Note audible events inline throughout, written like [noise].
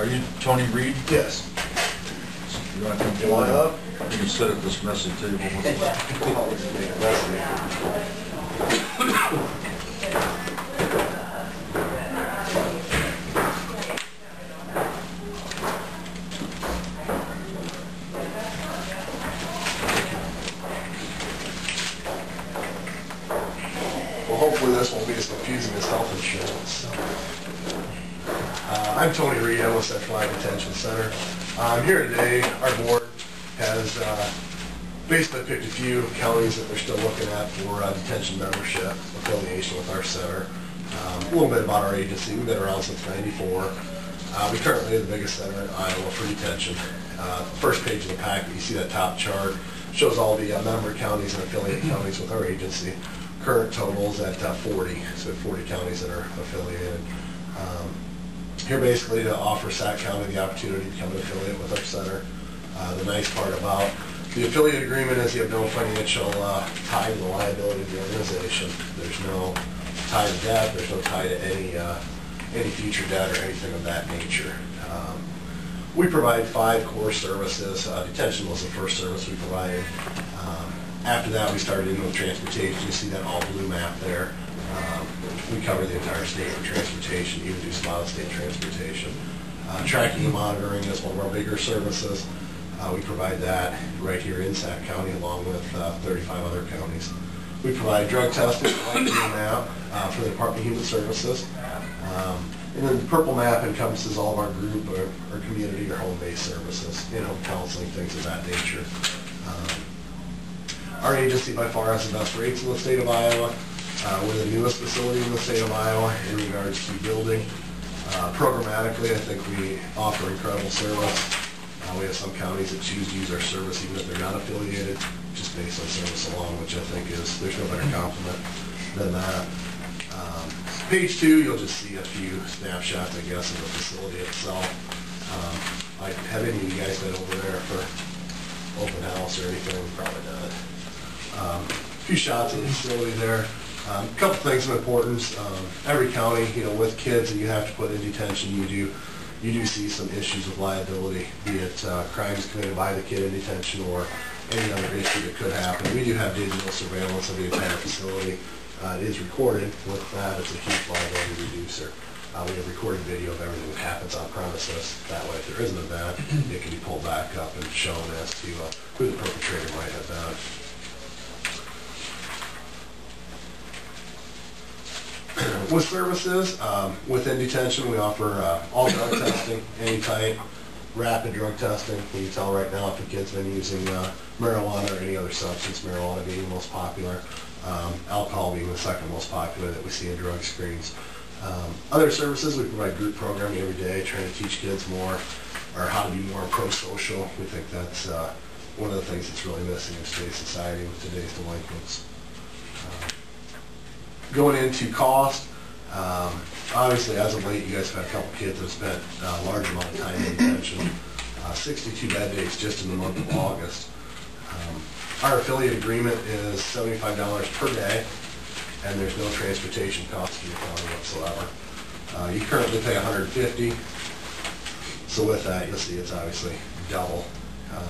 Are you Tony Reed? Yes. You want to come forward? up? You can sit at this messy table with us. Well, hopefully this won't be as confusing as health insurance. Uh, I'm Tony Reed, I'm with Central Iowa Detention Center. I'm here today, our board has uh, basically picked a few counties that they're still looking at for uh, detention membership affiliation with our center. Um, A little bit about our agency, we've been around since '94. Uh, We currently are the biggest center in Iowa for detention. Uh, First page of the packet, you see that top chart, shows all the uh, member counties and affiliate counties with our agency. Current totals at uh, 40, so 40 counties that are affiliated. Um, Here basically to offer Sac County the opportunity to become an affiliate with our center. Uh, The nice part about the affiliate agreement is you have no financial uh, tie to the liability of the organization. There's no tie to debt, there's no tie to any, uh, any future debt or anything of that nature. Um, We provide five core services. Uh, Detention was the first service we provided. Um, After that, we started in with transportation. You see that all blue map there. Um, We cover the entire state for transportation, even do some out-of-state transportation. Uh, Tracking and monitoring is one of our bigger services. Uh, We provide that right here in Sac County along with uh, 35 other counties. We provide drug testing, like map, uh, for the Department of Human Services. Um, And then the purple map encompasses all of our group or or community or home-based services, you know, counseling, things of that nature. Um, Our agency by far has the best rates in the state of Iowa. Uh, We're the newest facility in the state of Iowa in regards to building. Uh, Programmatically, I think we offer incredible service. Uh, We have some counties that choose to use our service even if they're not affiliated, just based on service alone, which I think is, there's no better compliment than that. Um, Page two, you'll just see a few snapshots, I guess, of the facility itself. Um, I- Have any of you guys been over there for open house or anything? Probably not. Um, A few shots of the facility there. Um, A Couple things of importance. Um, Every county, you know, with kids that you have to put in detention, you do, you do see some issues of liability, be it uh, crimes committed by the kid in detention or any other issue that could happen. We do have digital surveillance of the entire facility. Uh, It is recorded. With that, it's a huge liability reducer. Uh, We have recorded video of everything that happens on premises. That way, if there is an event, it can be pulled back up and shown as to uh, who the perpetrator might have been. With services, um, within detention, we offer uh, all drug testing, any type, rapid drug testing. We can tell right now if a kid's been using uh, marijuana or any other substance, marijuana being the most popular, um, alcohol being the second most popular that we see in drug screens. Um, Other services, we provide group programming every day, trying to teach kids more, or how to be more pro-social. We think that's uh, one of the things that's really missing in today's society with today's delinquents. Um, Going into cost, um, obviously, as of late, you guys have had a couple kids that have spent a large amount of time in detention. Uh, 62 bed days just in the month of August. Um, Our affiliate agreement is $75 per day, and there's no transportation cost to your county whatsoever. Uh, You currently pay 150, so with that, you'll see it's obviously double. Um,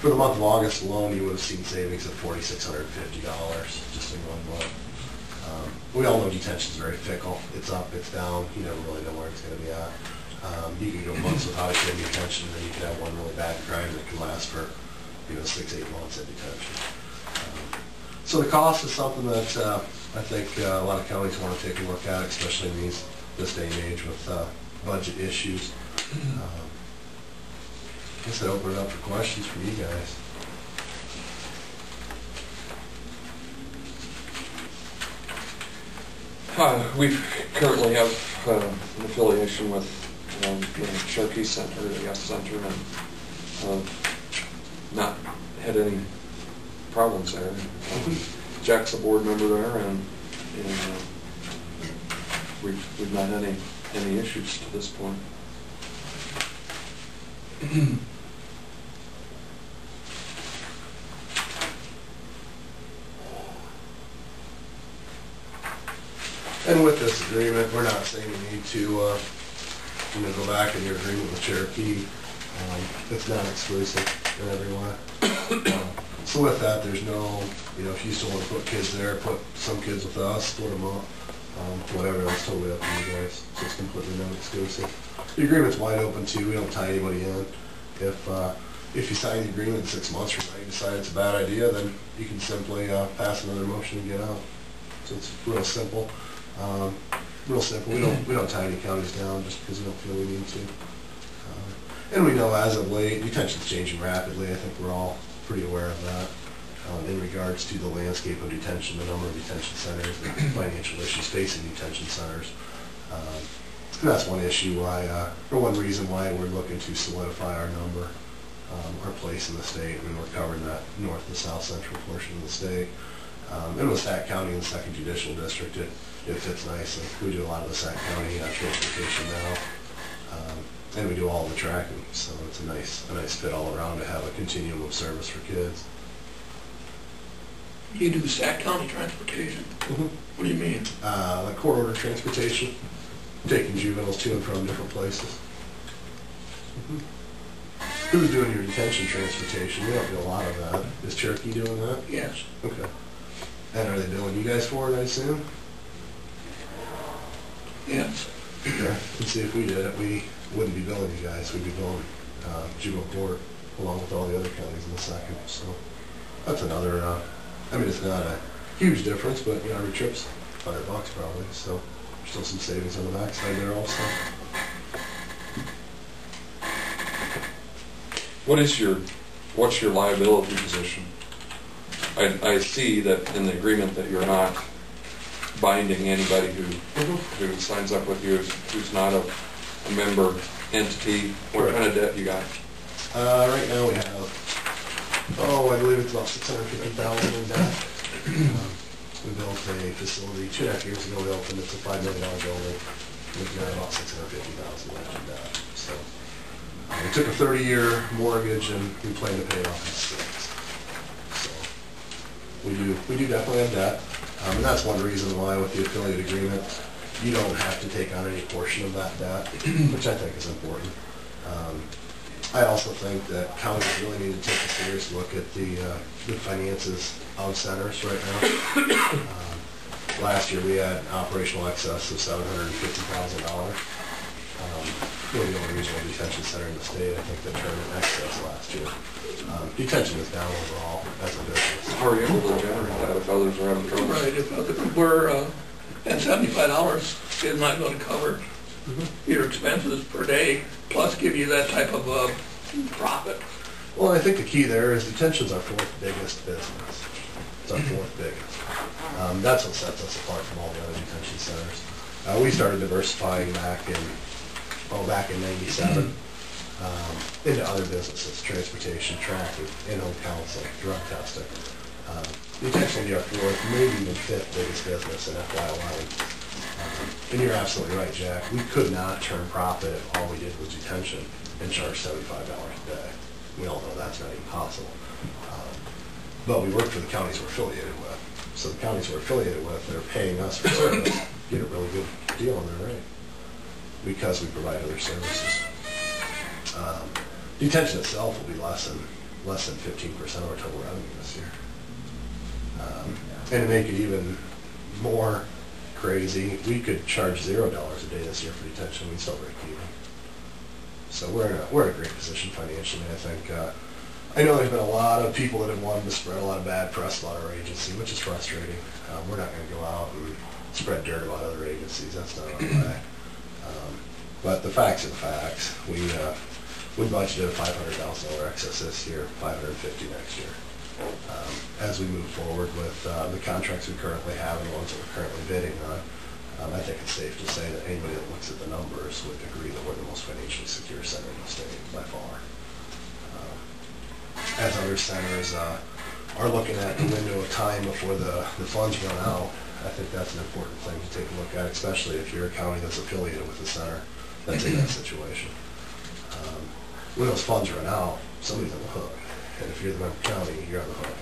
For the month of August alone, you would have seen savings of $4,650 just in one month. Um, We all know detention is very fickle. It's up, it's down, you never really know where it's gonna be at. Um, You can go months without in detention, and then you can have one really bad crime that can last for, you know, six, eight months in detention. Um, So the cost is something that uh, I think uh, a lot of counties wanna take a look at, especially in these, this day and age with uh, budget issues. Um, Guess I open it up for questions from you guys. Uh, we currently have uh, an affiliation with um, the Cherokee Center, the Yes Center, and uh, not had any problems there. Uh, Jack's a board member there, and, and uh, we've, we've not had any, any issues to this point. [clears throat] And with this agreement, we're not saying you need to uh, you know, go back in your agreement with Cherokee, um, it's not exclusive in every way. Um, So with that, there's no, you know, if you still want to put kids there, put some kids with us, split them up, um, whatever, that's totally up to you guys. So it's completely non-exclusive. The agreement's wide open too, we don't tie anybody in. If, uh, if you sign the agreement in six months from now, you decide it's a bad idea, then you can simply, uh, pass another motion and get out. So it's real simple. Um, real simple. We don't, we don't tie any counties down just because we don't feel we need to. Uh, And we know as of late, detention's changing rapidly. I think we're all pretty aware of that. Um, in regards to the landscape of detention, the number of detention centers, the [coughs] financial issues facing detention centers. Um, that's one issue why, uh, or one reason why we're looking to solidify our number, um, our place in the state. I mean, we're covering that north and south central portion of the state. Um, and with Sac County and the Second Judicial District, it, it fits nicely. We do a lot of the Sac County uh, transportation now. Um, and we do all the tracking, so it's a nice, a nice fit all around to have a continuum of service for kids. You do Sac County transportation. What do you mean? Uh, like court order transportation, taking juveniles to and from different places. Mhm. Who's doing your detention transportation? We don't do a lot of that. Is Cherokee doing that? Yes. Okay. And are they billing you guys for it, I assume? Yes. Okay. And see, if we did it, we wouldn't be billing you guys, we'd be billing, uh, juvenile court along with all the other counties in the second, so. That's another, uh, I mean, it's not a huge difference, but, you know, every trip's a hundred bucks probably, so there's still some savings on the backside there also. What is your, what's your liability position? I, I see that in the agreement that you're not binding anybody who, who signs up with you, who's not a, a member entity. What kind of debt you got? Uh, right now we have, oh, I believe it's about six hundred fifty thousand in debt. Um, We built a facility two and a half years ago, we opened, it's a five million dollar building. We've got about six hundred fifty thousand left in debt, so. uh, We took a thirty-year mortgage and we plan to pay it off in six we do, we do definitely have debt. Um, and that's one reason why with the affiliate agreement, you don't have to take on any portion of that debt, [clears throat] which I think is important. Um, I also think that counties really need to take a serious look at the, uh, the finances of centers right now. um, last year we had operational excess of $750,000 really the only regional detention center in the state. I think that turned in excess last year. Um, detention is down overall as a business. How are you able to generate that if others are having trouble? Right. If other people are uh, seventy-five dollars, is not going to cover mm -hmm. your expenses per day, plus give you that type of uh, profit. Well, I think the key there is detention's our fourth biggest business. It's our fourth biggest. Um, that's what sets us apart from all the other detention centers. Uh, we started diversifying back in oh, back in ninety-seven, um, into other businesses, transportation, traffic, in-home counseling, drug testing. Um, Detention will be our fourth, maybe even fifth biggest business in FY eleven. Um, And you're absolutely right, Jack. We could not turn profit if all we did was detention and charge seventy-five dollars a day. We all know that's not even possible. Um, But we work for the counties we're affiliated with. So the counties we're affiliated with, they're paying us for service, get a really good deal on their rate because we provide other services. Um, Detention itself will be less than, less than fifteen percent of our total revenue this year. Um, And to make it even more crazy, we could charge zero dollars a day this year for detention, we'd still break even. So we're in a, we're in a great position financially, I think. Uh, I know there's been a lot of people that have wanted to spread a lot of bad press about our agency, which is frustrating. Um, We're not gonna go out and spread dirt about other agencies, that's not our way. Um, But the facts are the facts. We, uh, we budgeted a five hundred thousand dollar excess this year, five hundred and fifty next year. Um, As we move forward with uh, the contracts we currently have and the ones that we're currently bidding on, um, I think it's safe to say that anybody that looks at the numbers would agree that we're the most financially secure center in the state by far. Um, As other centers uh, are looking at the window of time before the, the funds run out, I think that's an important thing to take a look at, especially if you're a county that's affiliated with the center that's in that situation. Um, When those funds run out, somebody's on the hook, and if you're the member county, you're on the hook.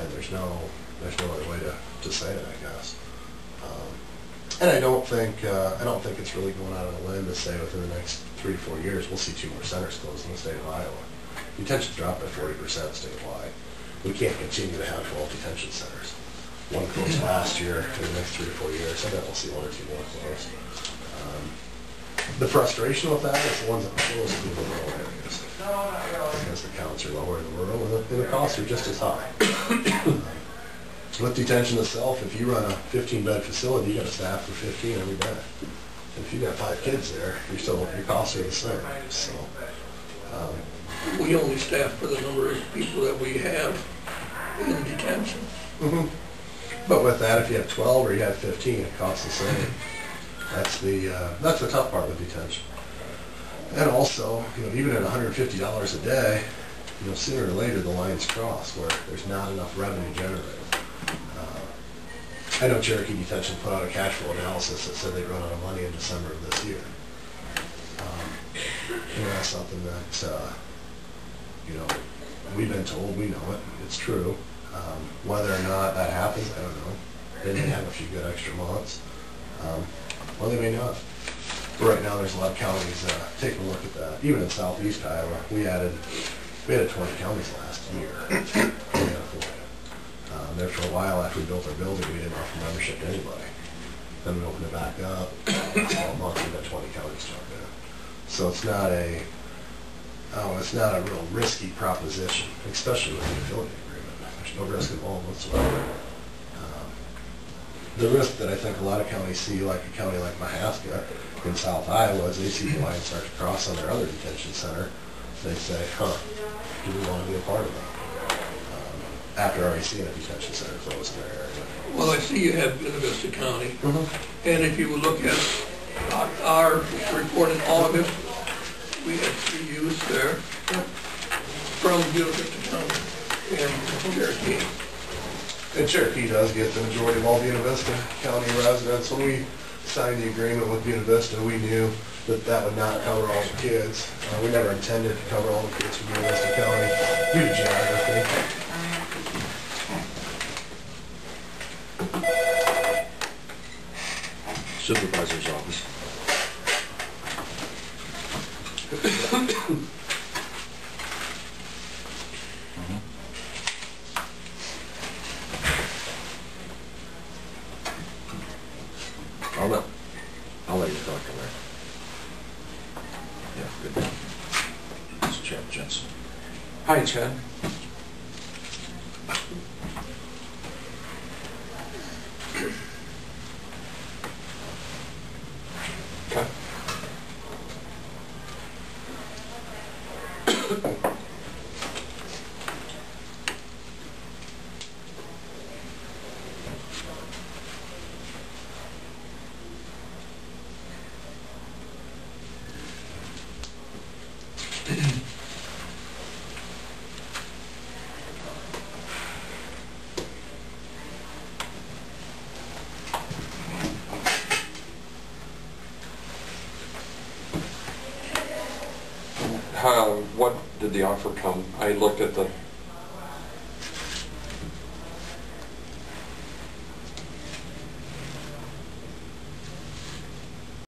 And there's no, there's no other way to, to say it, I guess. Um, And I don't think, uh, I don't think it's really going out on a limb to say within the next three to four years, we'll see two more centers closed in the state of Iowa. Detention dropped by forty percent statewide. We can't continue to have twelve detention centers. One closed last year, in the next three or four years, I bet we'll see one or two more closed. Um, The frustration with that is the ones that are closed in the rural areas. Because the counts are lower in the rural, and the- and the costs are just as high. With detention itself, if you run a fifteen-bed facility, you got a staff for fifteen every day. If you got five kids there, you're still, your costs are the same, so. um, We only staff for the number of people that we have in detention. mhm. But with that, if you have twelve or you have fifteen, it costs the same. That's the, uh, that's the tough part with detention. And also, you know, even at hundred and fifty dollars a day, you know, sooner or later, the lines cross where there's not enough revenue generated. Uh, I know Cherokee Detention put out a cash flow analysis that said they'd run out of money in December of this year. Um, You know, that's something that, uh, you know, we've been told, we know it, it's true. Um, Whether or not that happens, I don't know. They may have a few good extra months, um, or they may not. But Right now, there's a lot of counties, uh, taking a look at that. Even in southeast Iowa, we added, we added 20 counties last year. We Um, There for a while, after we built our building, we didn't offer membership to anybody. Then we opened it back up, last months, we've got 20 counties in. So it's not a, oh, it's not a real risky proposition, especially with the affiliate no risk involved whatsoever. Um, The risk that I think a lot of counties see, like a county like Mahaska in South Iowa, is they see the line start to cross on their other detention center. They say, huh, do we want to be a part of that? Um, After already seeing a detention center close in their area. Well, I see you have Buena Vista County, and if you look at our report in August, we had three youths there from Buena Vista County and Cherokee. And Cherokee does get the majority of all Buena Vista County residents. When we signed the agreement with Buena Vista, we knew that that would not cover all the kids. Uh, we never intended to cover all the kids from Buena Vista County due to geography. Supervisor's office. [coughs] [coughs] [coughs] 话语。Did the offer come? I looked at the